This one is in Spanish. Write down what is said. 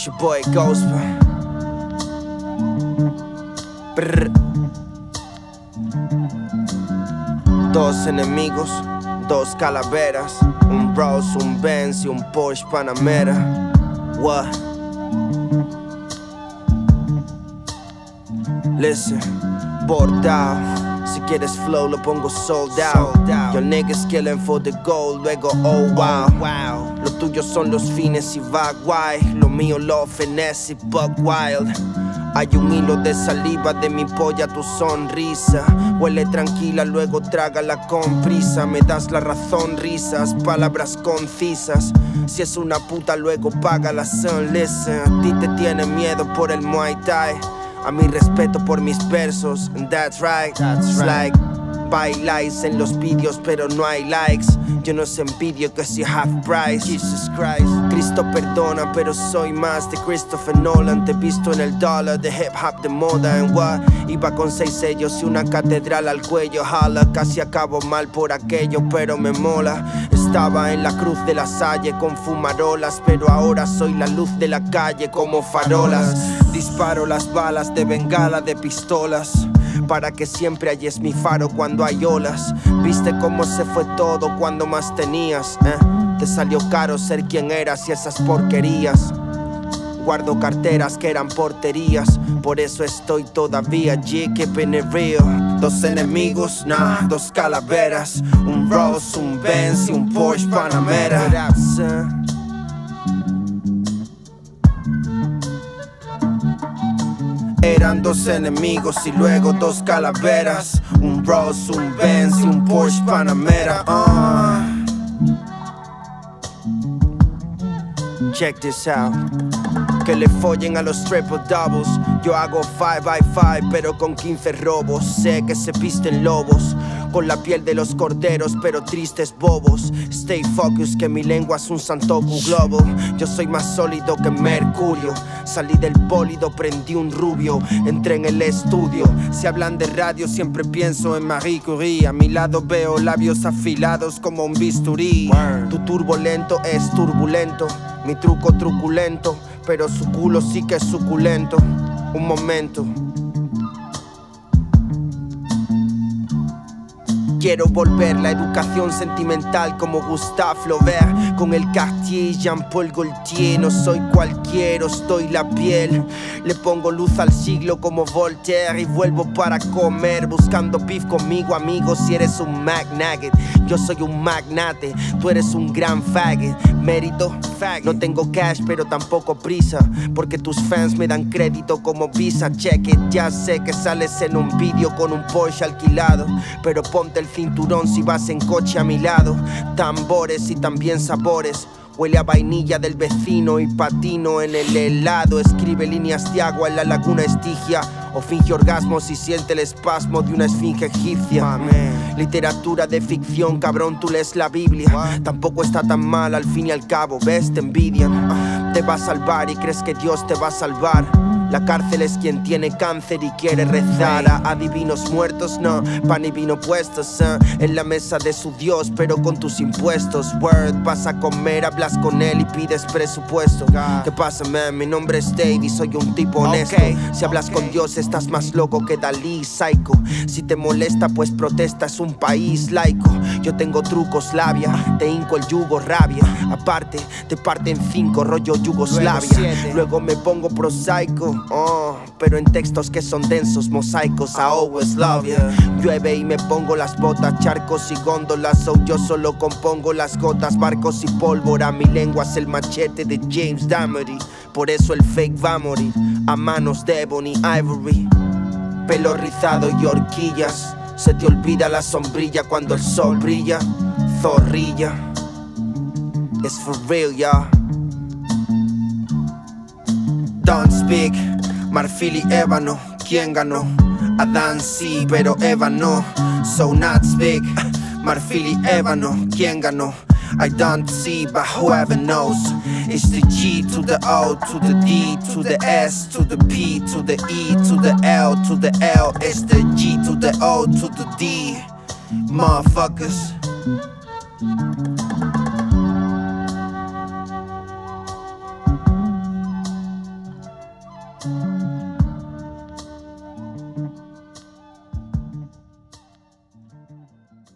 It's your boy Ghostman. Brr. Dos enemigos, dos calaveras, un Rose, un Benz y un Porsche Panamera. What? Listen, bordado. Si quieres flow, lo pongo sold out. Your niggas killing for the gold, luego oh wow. Lo tuyo son los fines y va guay. Lo mío, lo finesse y buck wild. Hay un hilo de saliva de mi polla tu sonrisa. Huele tranquila, luego trágala con prisa. Me das la razón, risas, palabras concisas. Si es una puta, luego paga la son. Listen, a ti te tiene miedo por el Muay Thai. A mi respeto por mis versos, and that's right. That's like bailáis en los vídeos, pero no hay likes. Yo no se envidio que si half price. Jesus Christ. Cristo perdona, pero soy más de Christopher Nolan. Te he visto en el dólar de hip hop de moda. En what? Iba con seis sellos y una catedral al cuello. Jala, casi acabo mal por aquello, pero me mola. Estaba en la cruz de la salle con fumarolas, pero ahora soy la luz de la calle como farolas. Disparo las balas de bengala de pistolas. Para que siempre halles mi faro cuando hay olas. Viste cómo se fue todo cuando más tenías. eh? Te salió caro ser quien eras y esas porquerías. Guardo carteras que eran porterías, por eso estoy todavía G, keeping it. Dos enemigos, nah, dos calaveras, un Rose, un Benz y un Porsche Panamera. Eran dos enemigos y luego dos calaveras, un Rose, un Benz y un Porsche Panamera. ah. Check this out. Que le follen a los triple doubles. Yo hago 5 by 5, pero con 15 robos. Sé que se visten lobos. Con la piel de los corderos, pero tristes bobos. Stay focused, que mi lengua es un Santoku Globo. Yo soy más sólido que Mercurio. Salí del bólido, prendí un rubio. Entré en el estudio. Si hablan de radio, siempre pienso en Marie Curie. A mi lado veo labios afilados como un bisturí. Tu turbulento es turbulento. Mi truco truculento, pero su culo sí que es suculento. Un momento. Quiero volver la educación sentimental como Gustave Flaubert. Con el Cartier Jean-Paul Gaultier No soy cualquiera, estoy la piel. Le pongo luz al siglo como Voltaire Y vuelvo para comer buscando beef conmigo amigo Si eres un McNugget, yo soy un magnate Tú eres un gran faggot. Mérito, no tengo cash pero tampoco prisa Porque tus fans me dan crédito como Visa Check it, ya sé que sales en un vídeo con un Porsche alquilado Pero ponte el cinturón si vas en coche a mi lado Tambores y también sabores Huele a vainilla del vecino y patino en el helado. Escribe líneas de agua en la laguna estigia. O finge orgasmos y siente el espasmo de una esfinge egipcia. Literatura de ficción, cabrón, tú lees la Biblia. Tampoco está tan mal al fin y al cabo, ves, te envidian. Te va a salvar y crees que Dios te va a salvar. La cárcel es quien tiene cáncer y quiere rezar a adivinos muertos, no, pan y vino puestos ah, en la mesa de su Dios, pero con tus impuestos. Word, vas a comer, hablas con él y pides presupuesto. ¿Qué pasa, man? Mi nombre es Davey, soy un tipo honesto. Si hablas con Dios, estás más loco que Dalí, psycho. Si te molesta, pues protesta, es un país laico. Yo tengo trucos, labia, te hinco el yugo, rabia. Aparte, te parte en cinco, rollo Yugoslavia. Luego me pongo prosaico. Oh, pero en textos que son densos, mosaicos, I always love ya. Llueve y me pongo las botas, charcos y góndolas. So yo solo compongo las gotas, barcos y pólvora. Mi lengua es el machete de James Damery. Por eso el fake va a morir a manos de Ebony Ivory. Pelo rizado y horquillas. Se te olvida la sombrilla cuando el sol brilla. Zorrilla. It's for real, y'all. Don't speak, marfil y ébano, ¿quién ganó? Adán sí, pero Eva no. So not speak, marfil y ébano, ¿quién ganó? I don't see, but whoever knows. It's the G to the O to the D to the S to the P to the E to the L to the L. It's the G to the O to the D. Motherfuckers.